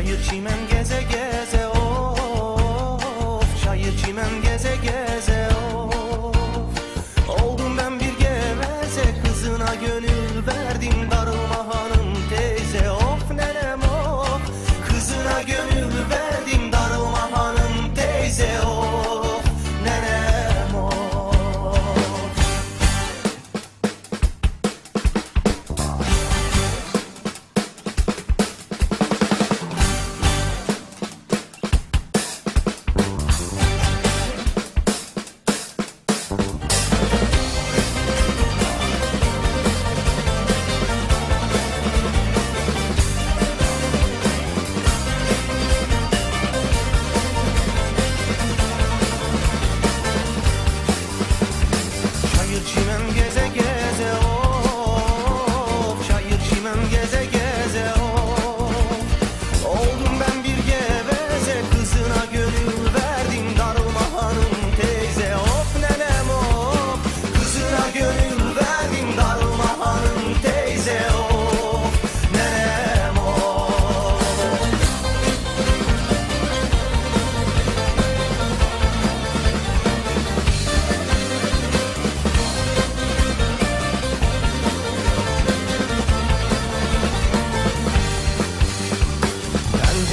Çayır çimen geze geze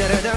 Pencereden kuş